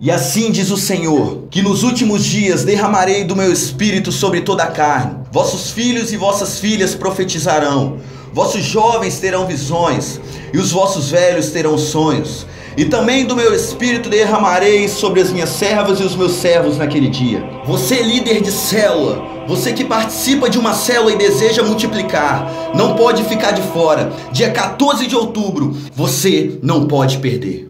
E assim diz o Senhor: que nos últimos dias derramarei do meu espírito sobre toda a carne. Vossos filhos e vossas filhas profetizarão, vossos jovens terão visões, e os vossos velhos terão sonhos. E também do meu espírito derramarei sobre as minhas servas e os meus servos naquele dia. Você, líder de célula, você que participa de uma célula e deseja multiplicar, não pode ficar de fora. Dia 14 de outubro, você não pode perder.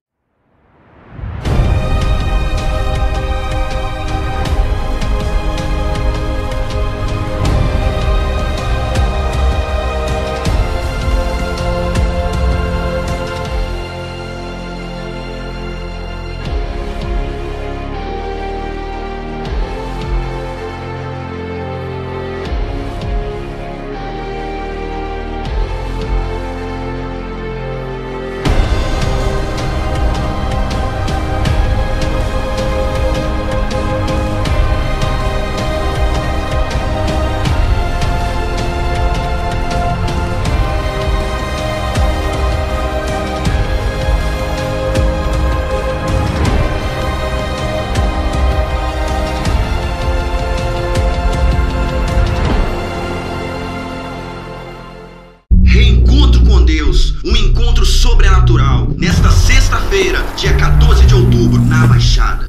Dia 14 de outubro, na Baixada.